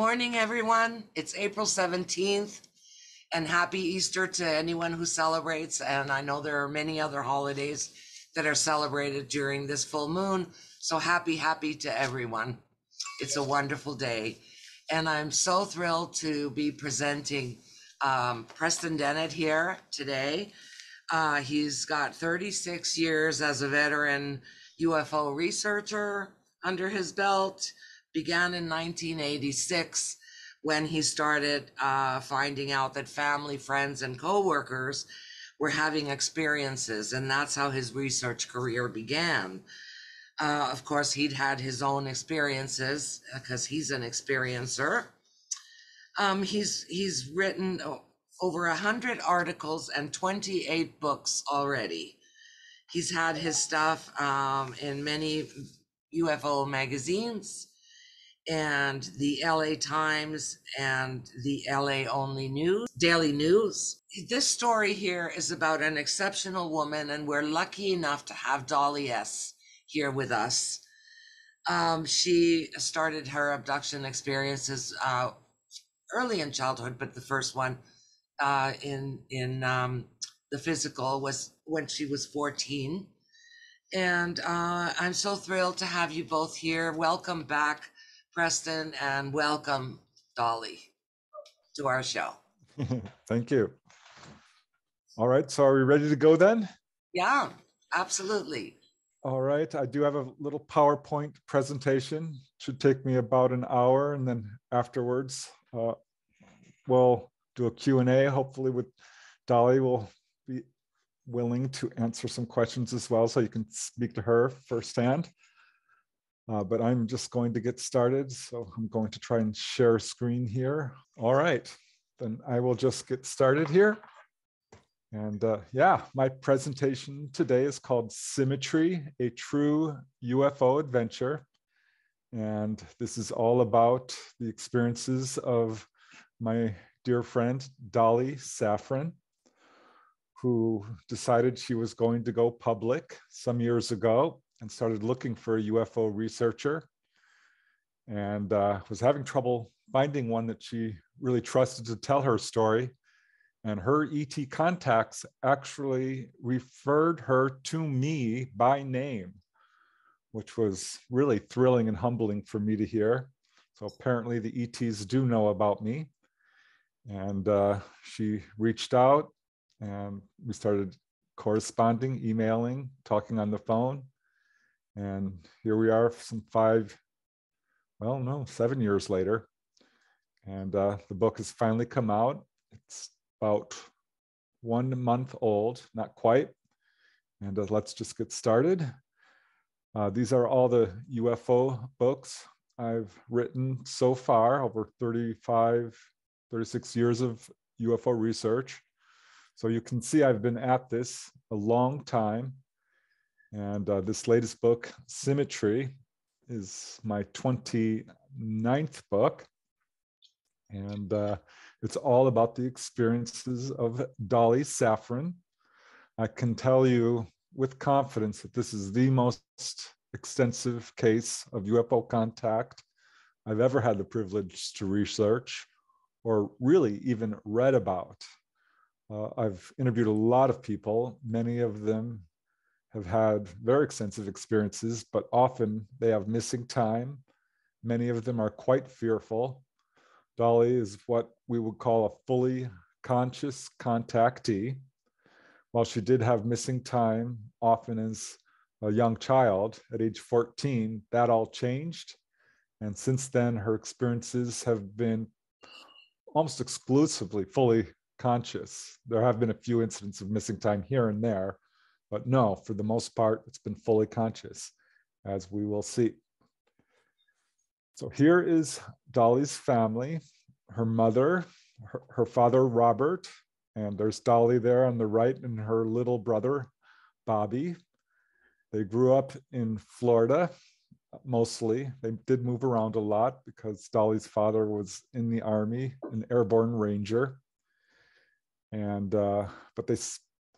Good morning, everyone. It's April 17th, and happy Easter to anyone who celebrates. And I know there are many other holidays that are celebrated during this full moon. So happy, happy to everyone. It's a wonderful day. And I'm so thrilled to be presenting um, Preston Dennett here today. Uh, he's got 36 years as a veteran UFO researcher under his belt. Began in 1986 when he started uh, finding out that family, friends, and coworkers were having experiences, and that's how his research career began. Uh, of course, he'd had his own experiences because he's an experiencer. Um, he's he's written over a hundred articles and 28 books already. He's had his stuff um, in many UFO magazines and the LA Times and the LA Only News, Daily News. This story here is about an exceptional woman, and we're lucky enough to have Dolly S here with us. Um, she started her abduction experiences uh, early in childhood, but the first one uh, in in um, the physical was when she was 14. And uh, I'm so thrilled to have you both here. Welcome back, Preston, and welcome, Dolly, to our show. Thank you. All right, so are we ready to go then? Yeah, absolutely. All right, I do have a little PowerPoint presentation. Should take me about an hour, and then afterwards, uh, we'll do a Q&A, hopefully with Dolly will be willing to answer some questions as well, so you can speak to her firsthand. Uh, but I'm just going to get started. So I'm going to try and share screen here. All right, then I will just get started here. And uh, yeah, my presentation today is called Symmetry, a True UFO Adventure. And this is all about the experiences of my dear friend, Dolly Safran, who decided she was going to go public some years ago and started looking for a UFO researcher and uh, was having trouble finding one that she really trusted to tell her story and her ET contacts actually referred her to me by name, which was really thrilling and humbling for me to hear. So apparently the ETs do know about me. And uh, she reached out and we started corresponding, emailing, talking on the phone. And here we are, some five, well, no, seven years later. And uh, the book has finally come out. It's about one month old, not quite. And uh, let's just get started. Uh, these are all the UFO books I've written so far, over 35, 36 years of UFO research. So you can see I've been at this a long time. And uh, this latest book, Symmetry, is my 29th book. And uh, it's all about the experiences of Dolly Saffron. I can tell you with confidence that this is the most extensive case of UFO contact I've ever had the privilege to research or really even read about. Uh, I've interviewed a lot of people. Many of them have had very extensive experiences, but often they have missing time. Many of them are quite fearful. Dolly is what we would call a fully conscious contactee. While she did have missing time, often as a young child at age 14, that all changed. And since then, her experiences have been almost exclusively fully conscious. There have been a few incidents of missing time here and there, but no, for the most part, it's been fully conscious, as we will see. So here is Dolly's family, her mother, her, her, father, Robert, and there's Dolly there on the right and her little brother, Bobby. They grew up in Florida mostly. They did move around a lot because Dolly's father was in the Army, an airborne ranger. And, uh, but they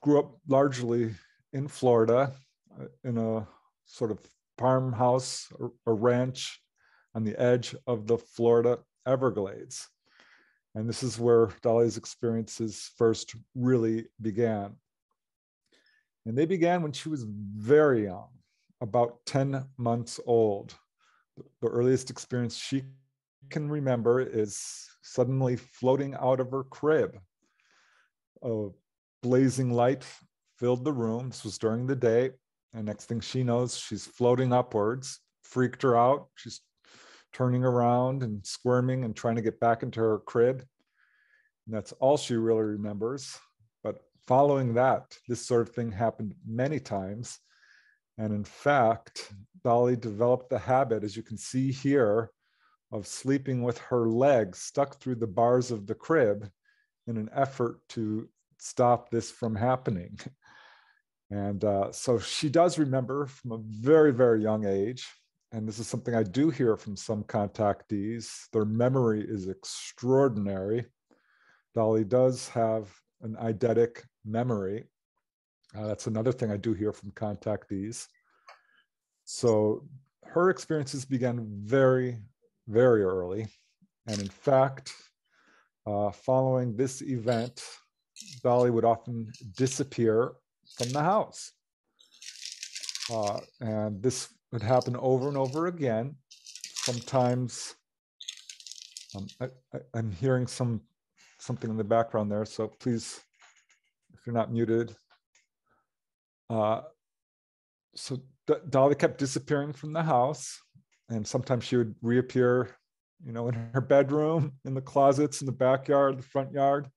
grew up largely in Florida uh, in a sort of farmhouse or a ranch on the edge of the Florida Everglades. And this is where Dolly's experiences first really began. And they began when she was very young, about 10 months old. The earliest experience she can remember is suddenly floating out of her crib. A blazing light filled the room. This was during the day. And next thing she knows, she's floating upwards, freaked her out. She's turning around and squirming and trying to get back into her crib. And that's all she really remembers. But following that, this sort of thing happened many times. And in fact, Dolly developed the habit, as you can see here, of sleeping with her legs stuck through the bars of the crib in an effort to stop this from happening. And uh, so she does remember from a very, very young age. And this is something I do hear from some contactees. Their memory is extraordinary. Dolly does have an eidetic memory. Uh, that's another thing I do hear from contactees. So her experiences began very, very early. And in fact, uh, following this event, Dolly would often disappear from the house. Uh, and this would happen over and over again. Sometimes um, I, am hearing some something in the background there, so please, if you're not muted. Uh, so D Dolly kept disappearing from the house, and sometimes she would reappear, you know, in her bedroom, in the closets, in the backyard, the front yard.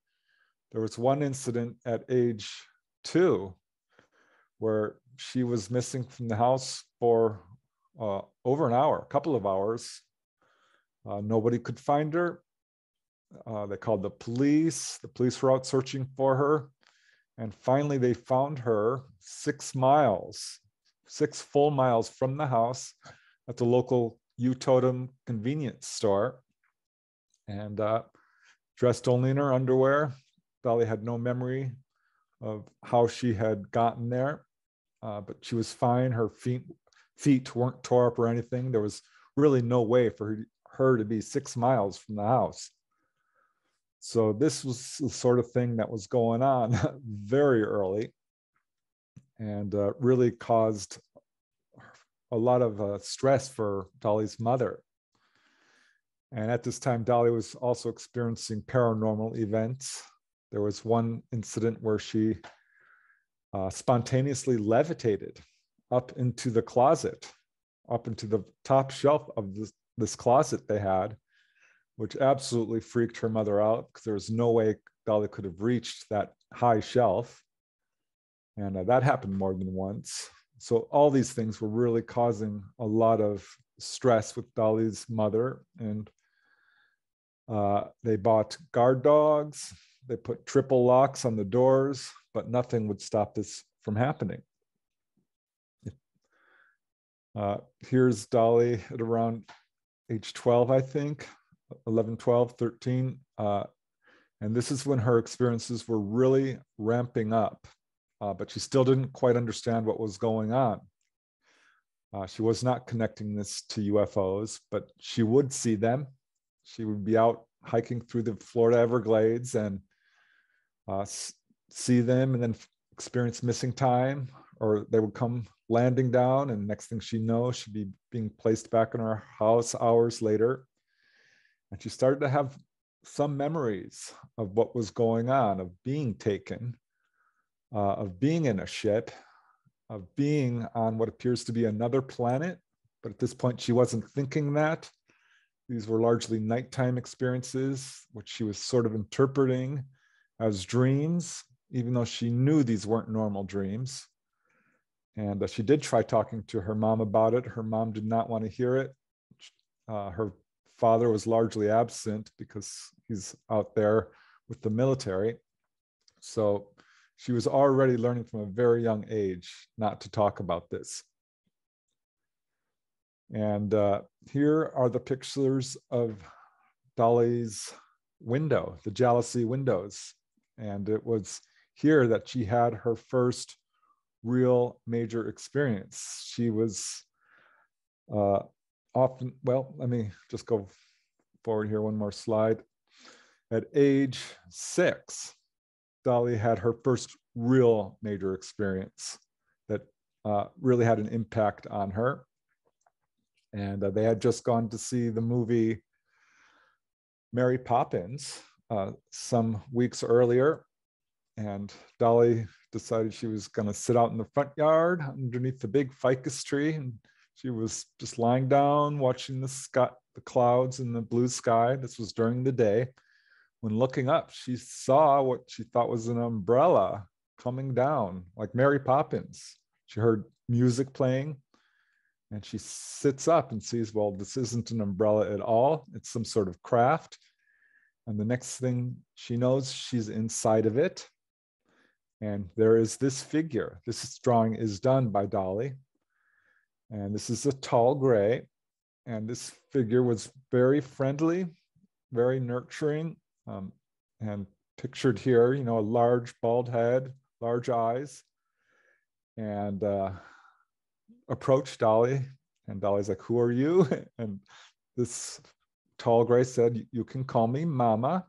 There was one incident at age two where she was missing from the house for uh, over an hour, a couple of hours. Uh, nobody could find her. Uh, they called the police. The police were out searching for her. And finally, they found her six miles, six full miles from the house at the local U-Tote-M convenience store. And uh, dressed only in her underwear. Dolly had no memory of how she had gotten there uh, but she was fine. Her feet feet weren't tore up or anything. There was really no way for her, her to be six miles from the house. So this was the sort of thing that was going on very early and uh, really caused a lot of uh, stress for Dolly's mother. And at this time, Dolly was also experiencing paranormal events. There was one incident where she uh, spontaneously levitated up into the closet, up into the top shelf of this, this closet they had, which absolutely freaked her mother out because there was no way Dolly could have reached that high shelf. And uh, that happened more than once. So all these things were really causing a lot of stress with Dolly's mother. And uh, they bought guard dogs. They put triple locks on the doors but nothing would stop this from happening. Uh, here's Dolly at around age 12, I think, 11, 12, 13. Uh, and this is when her experiences were really ramping up, uh, but she still didn't quite understand what was going on. Uh, she was not connecting this to UFOs, but she would see them. She would be out hiking through the Florida Everglades and uh, see them and then experience missing time, or they would come landing down, and next thing she knows, she'd be being placed back in her house hours later. And she started to have some memories of what was going on, of being taken, uh, of being in a ship, of being on what appears to be another planet. But at this point, she wasn't thinking that. These were largely nighttime experiences, which she was sort of interpreting as dreams even though she knew these weren't normal dreams. And uh, she did try talking to her mom about it. Her mom did not want to hear it. Uh, her father was largely absent because he's out there with the military. So she was already learning from a very young age not to talk about this. And uh, here are the pictures of Dolly's window, the jalousie windows. And it was here that she had her first real major experience. She was uh, often, well, let me just go forward here one more slide. At age six, Dolly had her first real major experience that uh, really had an impact on her. And uh, they had just gone to see the movie Mary Poppins uh, some weeks earlier. And Dolly decided she was going to sit out in the front yard underneath the big ficus tree. And she was just lying down, watching the sky, the clouds in the blue sky. This was during the day. When looking up, she saw what she thought was an umbrella coming down, like Mary Poppins. She heard music playing and she sits up and sees, well, this isn't an umbrella at all. It's some sort of craft. And the next thing she knows, she's inside of it. And there is this figure. This drawing is done by Dolly. And this is a tall gray. And this figure was very friendly, very nurturing. Um, and pictured here, you know, a large bald head, large eyes, and uh, approached Dolly. And Dolly's like, Who are you? And this tall gray said, You can call me Mama.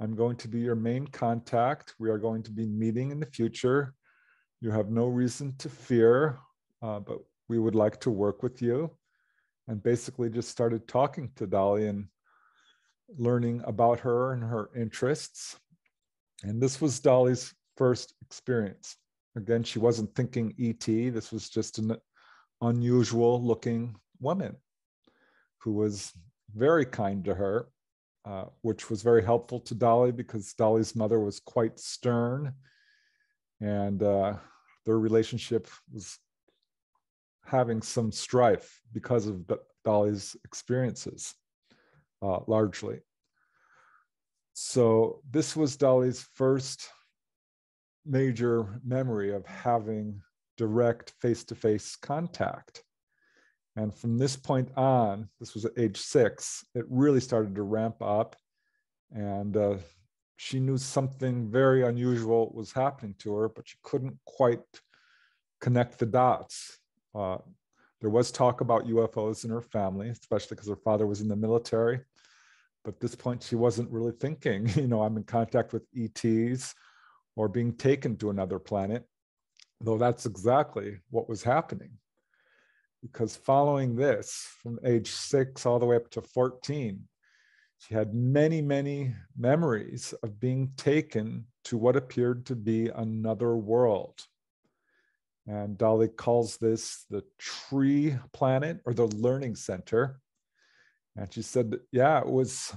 I'm going to be your main contact. We are going to be meeting in the future. You have no reason to fear, uh, but we would like to work with you. And basically just started talking to Dolly and learning about her and her interests. And this was Dolly's first experience. Again, she wasn't thinking ET. This was just an unusual looking woman who was very kind to her, uh, which was very helpful to Dolly because Dolly's mother was quite stern and uh, their relationship was having some strife because of Dolly's experiences, uh, largely. So this was Dolly's first major memory of having direct face-to-face contact. And from this point on, this was at age six, it really started to ramp up. And uh, she knew something very unusual was happening to her, but she couldn't quite connect the dots. Uh, there was talk about UFOs in her family, especially because her father was in the military. But at this point, she wasn't really thinking, you know, I'm in contact with ETs or being taken to another planet, though that's exactly what was happening. Because following this, from age six all the way up to 14, she had many, many memories of being taken to what appeared to be another world. And Dolly calls this the tree planet or the learning center. And she said, yeah, it was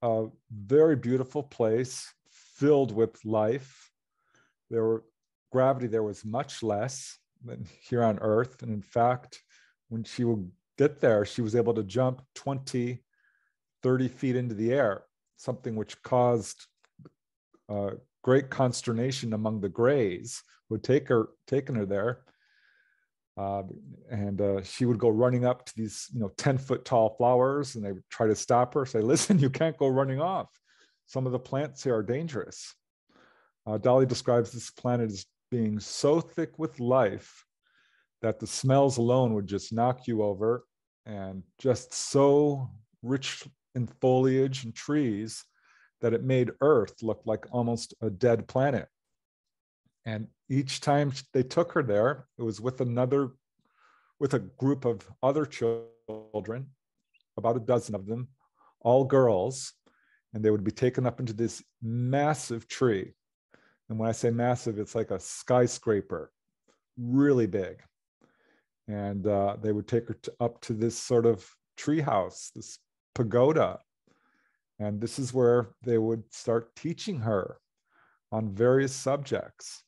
a very beautiful place filled with life. There were gravity there was much less here on Earth. And in fact, when she would get there, she was able to jump 20, 30 feet into the air, something which caused uh, great consternation among the Greys who had take her, taken her there. Uh, and uh, she would go running up to these, you know, 10 foot tall flowers and they would try to stop her, say, listen, you can't go running off. Some of the plants here are dangerous. Uh, Dolly describes this planet as being so thick with life that the smells alone would just knock you over and just so rich in foliage and trees that it made Earth look like almost a dead planet. And each time they took her there, it was with another, with a group of other children, about a dozen of them, all girls, and they would be taken up into this massive tree. And when I say massive, it's like a skyscraper, really big. And uh, they would take her to, up to this sort of treehouse, this pagoda. And this is where they would start teaching her on various subjects.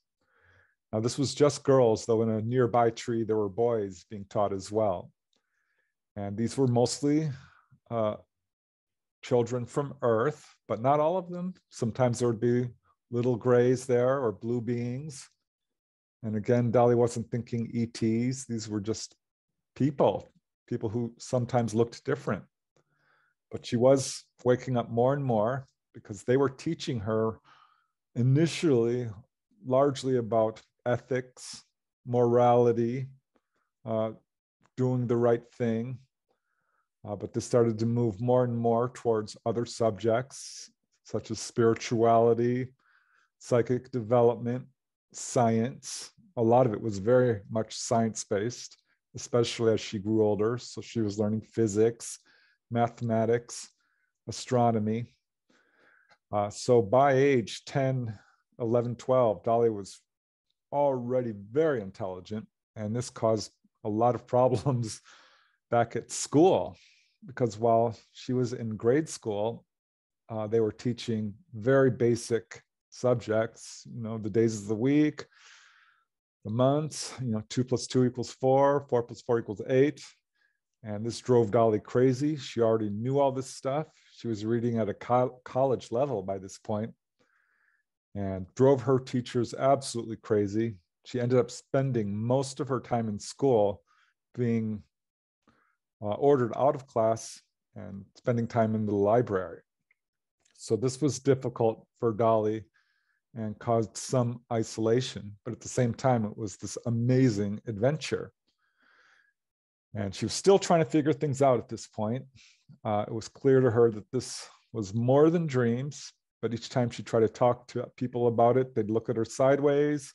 Now, this was just girls, though in a nearby tree, there were boys being taught as well. And these were mostly uh, children from Earth, but not all of them. Sometimes there would be little grays there or blue beings. And again, Dolly wasn't thinking ETs. These were just people, people who sometimes looked different. But she was waking up more and more because they were teaching her initially largely about ethics, morality, uh, doing the right thing, Uh, but this started to move more and more towards other subjects such as spirituality, psychic development, science. A lot of it was very much science based, especially as she grew older. So she was learning physics, mathematics, astronomy. Uh, so by age 10, 11, 12, Dolly was already very intelligent. And this caused a lot of problems back at school because while she was in grade school, uh, they were teaching very basic subjects, you know, the days of the week, the months, you know, two plus two equals four, four plus four equals eight. And this drove Dolly crazy. She already knew all this stuff. She was reading at a co- college level by this point and drove her teachers absolutely crazy. She ended up spending most of her time in school being uh, ordered out of class and spending time in the library. So this was difficult for Dolly and caused some isolation, but at the same time, it was this amazing adventure. And she was still trying to figure things out at this point. Uh, it was clear to her that this was more than dreams, but each time she tried to talk to people about it, they'd look at her sideways,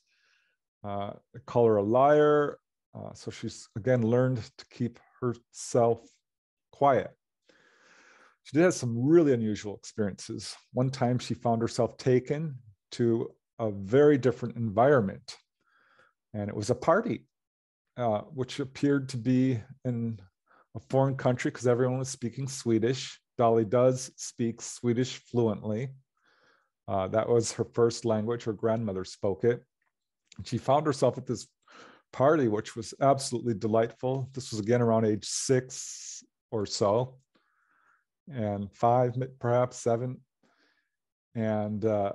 uh, call her a liar. Uh, so she's again learned to keep herself quiet. She did have some really unusual experiences. One time she found herself taken to a very different environment, and it was a party, uh, which appeared to be in a foreign country because everyone was speaking Swedish. Dolly does speak Swedish fluently. Uh, that was her first language. Her grandmother spoke it. And she found herself at this party, which was absolutely delightful. This was again around age six or so, and five, perhaps seven. And uh,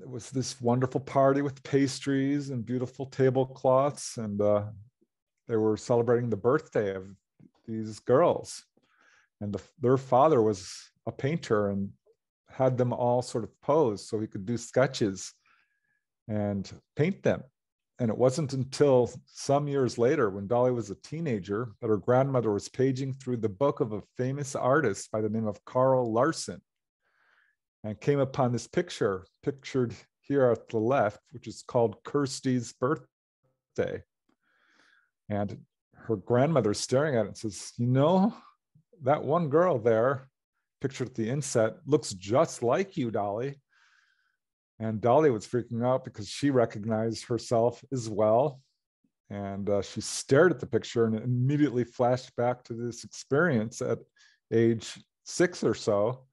it was this wonderful party with pastries and beautiful tablecloths. And uh, they were celebrating the birthday of these girls. And the, their father was a painter and had them all sort of pose so he could do sketches and paint them and it wasn't until some years later, when Dolly was a teenager, that her grandmother was paging through the book of a famous artist by the name of Carl Larsson and came upon this picture, pictured here at the left, which is called Kersti's birthday. And her grandmother staring at it and says, You know, that one girl there, pictured at the inset, looks just like you, Dolly. And Dolly was freaking out because she recognized herself as well. And uh, she stared at the picture and immediately flashed back to this experience at age six or so,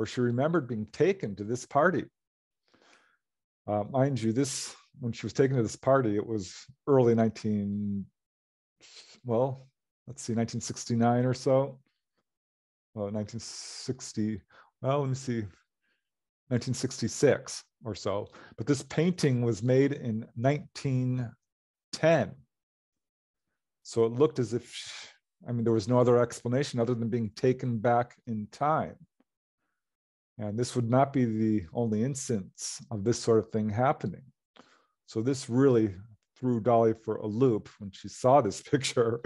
where she remembered being taken to this party. Uh, mind you, this when she was taken to this party, it was early 19, well, let's see, 1969 or so. Well, 1960, well, let me see, 1966 or so. But this painting was made in 1910. So it looked as if, I mean, there was no other explanation other than being taken back in time. And this would not be the only instance of this sort of thing happening. So this really threw Dolly for a loop when she saw this picture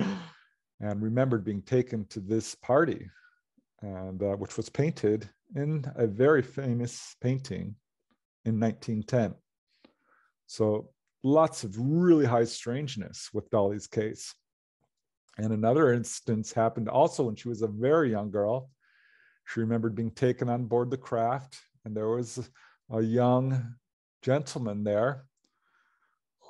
and remembered being taken to this party, and uh, which was painted in a very famous painting in 1910. So lots of really high strangeness with Dolly's case. And another instance happened also when she was a very young girl. She remembered being taken on board the craft, and there was a young gentleman there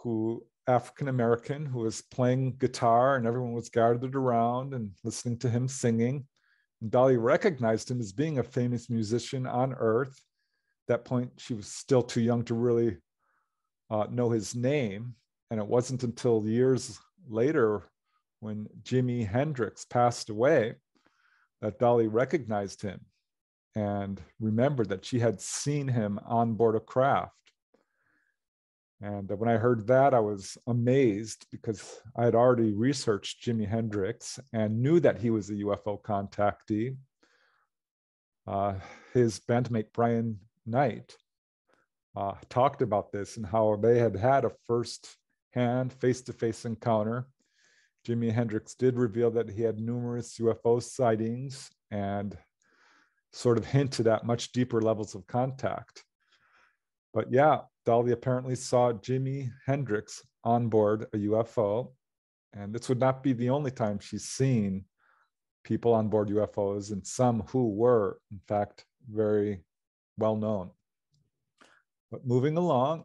who African American who was playing guitar and everyone was gathered around and listening to him singing. And Dolly recognized him as being a famous musician on earth At that point, she was still too young to really uh, know his name. And it wasn't until years later when Jimi Hendrix passed away that Dolly recognized him and remembered that she had seen him on board a craft. And when I heard that, I was amazed because I had already researched Jimi Hendrix and knew that he was a UFO contactee. Uh, his bandmate Brian Knight uh, talked about this and how they had had a first hand face to face encounter Jimi Hendrix did reveal that he had numerous UFO sightings and sort of hinted at much deeper levels of contact. But yeah, Dolly apparently saw Jimi Hendrix on board a UFO. And this would not be the only time she's seen people on board UFOs, and some who were, in fact, very well known. But moving along,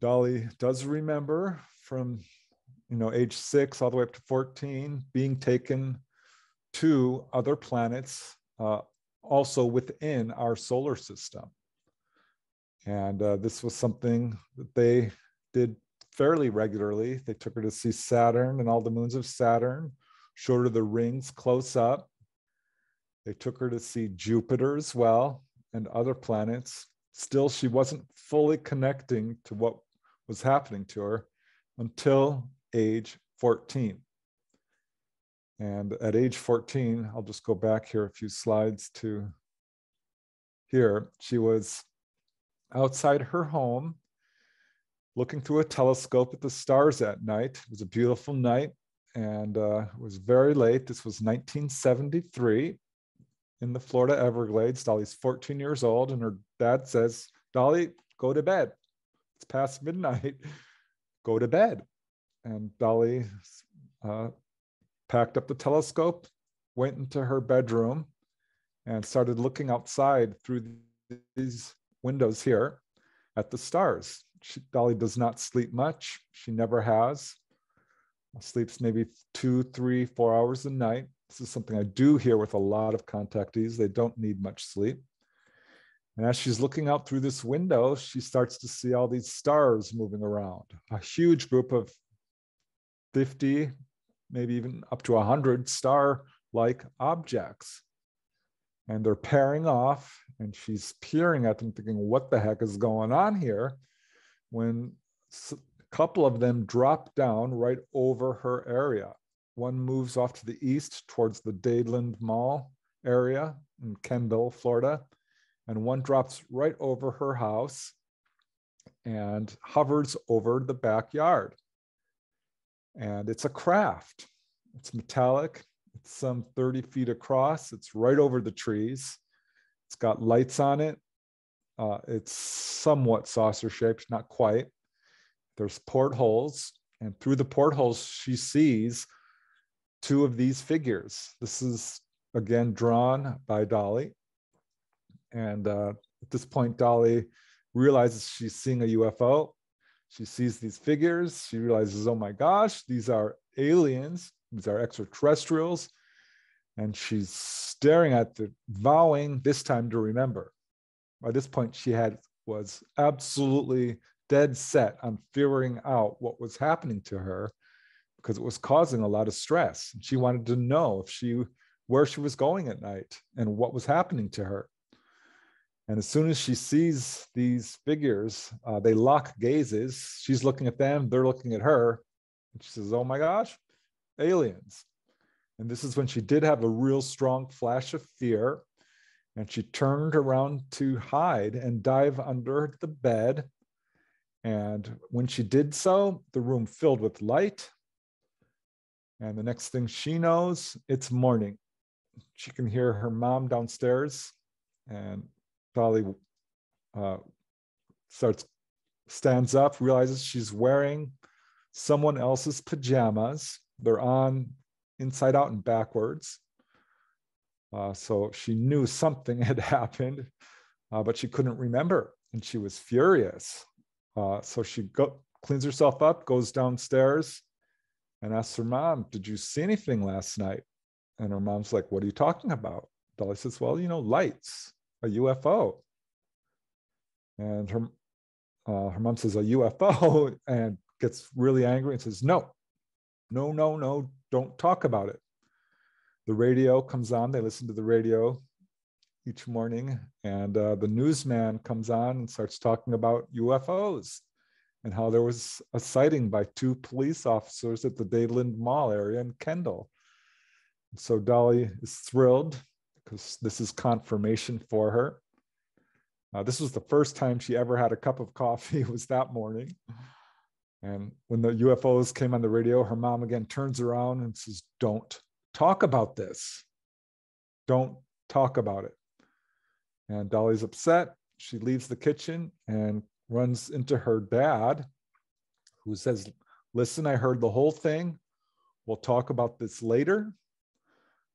Dolly does remember from you know age six all the way up to 14 being taken to other planets uh, also within our solar system. And uh, this was something that they did fairly regularly. They took her to see saturn and all the moons of saturn showed her the rings close up. They took her to see jupiter as well and other planets. Still she wasn't fully connecting to what was happening to her until age 14. And at age 14, I'll just go back here a few slides to here. She was outside her home looking through a telescope at the stars at night. It was a beautiful night and uh, it was very late. This was 1973 in the Florida Everglades. Dolly's 14 years old, and her dad says, Dolly, go to bed. It's past midnight. Go to bed. And Dolly uh, packed up the telescope, went into her bedroom, and started looking outside through these windows here at the stars. She, Dolly does not sleep much. She never has. Sleeps maybe two, three, four hours a night. This is something I do hear with a lot of contactees. They don't need much sleep. And as she's looking out through this window, she starts to see all these stars moving around, a huge group of 50, maybe even up to 100 star like objects. And they're pairing off, and she's peering at them, thinking, What the heck is going on here? When a couple of them drop down right over her area. One moves off to the east towards the Dadeland Mall area in Kendall, Florida and one drops right over her house and hovers over the backyard. And it's a craft. It's metallic. It's some 30 feet across. It's right over the trees. It's got lights on it. Uh, it's somewhat saucer shaped, not quite. There's portholes, and through the portholes, she sees two of these figures. This is again drawn by Dolly. And uh, at this point, Dolly realizes she's seeing a UFO. She sees these figures. She realizes, oh my gosh, these are aliens, these are extraterrestrials. And she's staring at the vowing this time to remember. By this point, she had was absolutely dead set on figuring out what was happening to her because it was causing a lot of stress. She wanted to know if she where she was going at night and what was happening to her. And as soon as she sees these figures, uh, they lock gazes. She's looking at them, they're looking at her. And she says, Oh my gosh, aliens. And this is when she did have a real strong flash of fear. And she turned around to hide and dive under the bed. And when she did so, the room filled with light. And the next thing she knows, it's morning. She can hear her mom downstairs and Dolly uh, starts, stands up, realizes she's wearing someone else's pajamas. They're on inside out and backwards. Uh, so she knew something had happened, uh, but she couldn't remember, and she was furious. Uh, so she go, cleans herself up, goes downstairs, and asks her mom, "Did you see anything last night?" And her mom's like, "What are you talking about?" Dolly says, "Well, you know, lights." A UFO. And her, uh, her mom says, a UFO, and gets really angry and says, no, no, no, no, don't talk about it. The radio comes on, they listen to the radio each morning, and uh, the newsman comes on and starts talking about UFOs and how there was a sighting by two police officers at the Dadeland Mall area in Kendall. So Dolly is thrilled because this is confirmation for her. Uh, this was the first time she ever had a cup of coffee. It was that morning, And when the UFOs came on the radio, her mom again turns around and says, Don't talk about this. Don't talk about it. And Dolly's upset. She leaves the kitchen and runs into her dad, who says, Listen, I heard the whole thing. We'll talk about this later.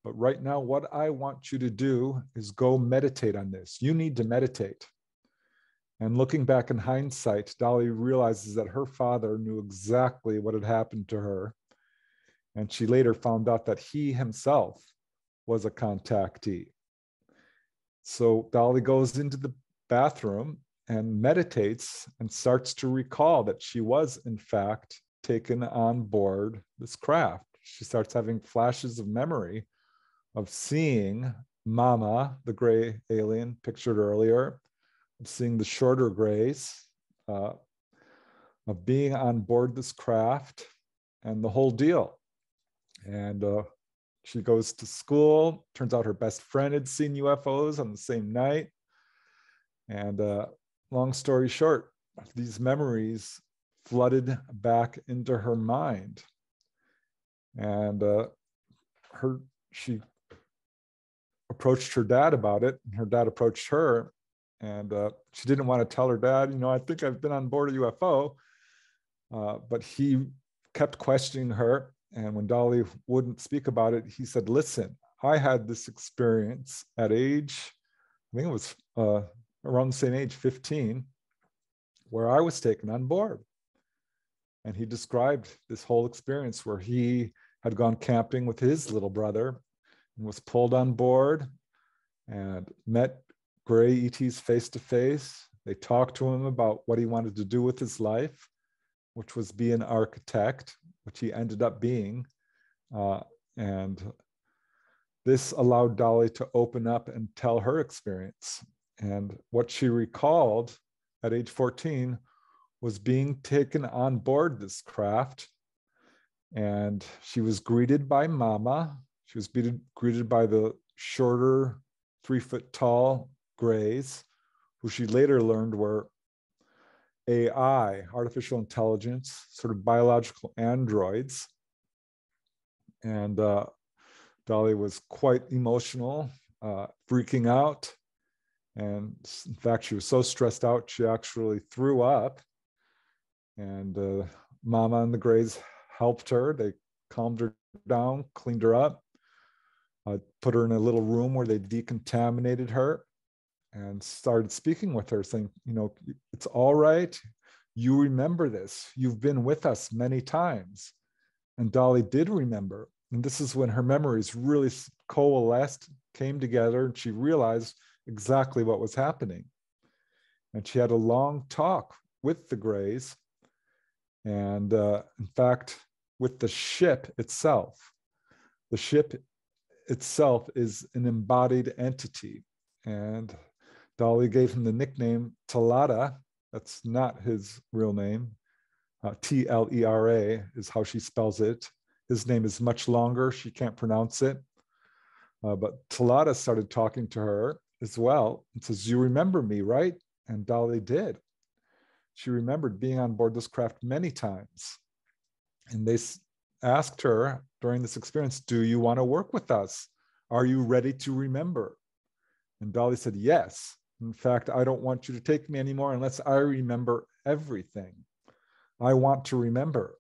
But right now, what I want you to do is go meditate on this. You need to meditate. And looking back in hindsight, Dolly realizes that her father knew exactly what had happened to her. And she later found out that he himself was a contactee. So Dolly goes into the bathroom and meditates and starts to recall that she was, in fact, taken on board this craft. She starts having flashes of memory of seeing Mama, the gray alien pictured earlier, of seeing the shorter grays, uh, of being on board this craft and the whole deal. And uh, she goes to school. Turns out her best friend had seen UFOs on the same night. And uh, long story short, these memories flooded back into her mind. And uh, her she approached her dad about it, and her dad approached her, and uh, she didn't want to tell her dad, you know, I think I've been on board a UFO, uh, but he kept questioning her, and when Dolly wouldn't speak about it, he said, "Listen, I had this experience at age, I think it was uh, around the same age, 15, where I was taken on board." And he described this whole experience where he had gone camping with his little brother and was pulled on board and met gray ETs face to face. They talked to him about what he wanted to do with his life, which was be an architect, which he ended up being. Uh, and this allowed Dolly to open up and tell her experience. And what she recalled at age 14 was being taken on board this craft. And she was greeted by Mama. She was greeted by the shorter, three foot tall Greys, who she later learned were AI, artificial intelligence, sort of biological androids. And uh, Dolly was quite emotional, uh, freaking out. And in fact, she was so stressed out, she actually threw up. And uh, Mama and the Greys helped her. They calmed her down, cleaned her up, uh, put her in a little room where they decontaminated her and started speaking with her, saying, You know, it's all right. You remember this. You've been with us many times. And Dolly did remember. And this is when her memories really coalesced, came together, and she realized exactly what was happening. And she had a long talk with the Greys. And uh, in fact, with the ship itself. The ship itself is an embodied entity. And Dolly gave him the nickname Tlera. That's not his real name. Uh, T L E R A is how she spells it. His name is much longer. She can't pronounce it. Uh, but Tlera started talking to her as well and says, You remember me, right? And Dolly did. She remembered being on board this craft many times. And they asked her during this experience, Do you want to work with us? Are you ready to remember? And Dolly said, Yes. In fact, I don't want you to take me anymore unless I remember everything. I want to remember.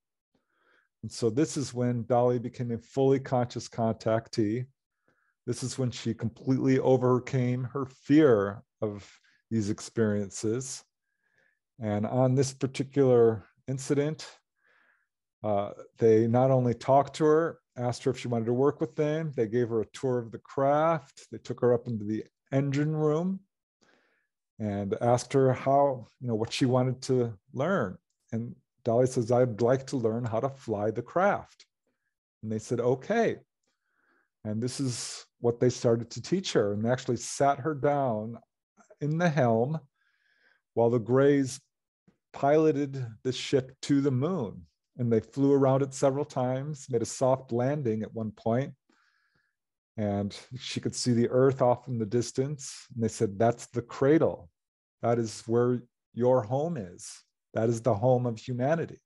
And so this is when Dolly became a fully conscious contactee. This is when she completely overcame her fear of these experiences. And on this particular incident, uh, they not only talked to her, asked her if she wanted to work with them, they gave her a tour of the craft, they took her up into the engine room and asked her how, you know, what she wanted to learn. And Dolly says, I'd like to learn how to fly the craft. And they said, okay. And this is what they started to teach her and they actually sat her down in the helm while the Greys piloted the ship to the moon. And they flew around it several times, made a soft landing at one point, and she could see the earth off in the distance. And they said, That's the cradle. That is where your home is. That is the home of humanity.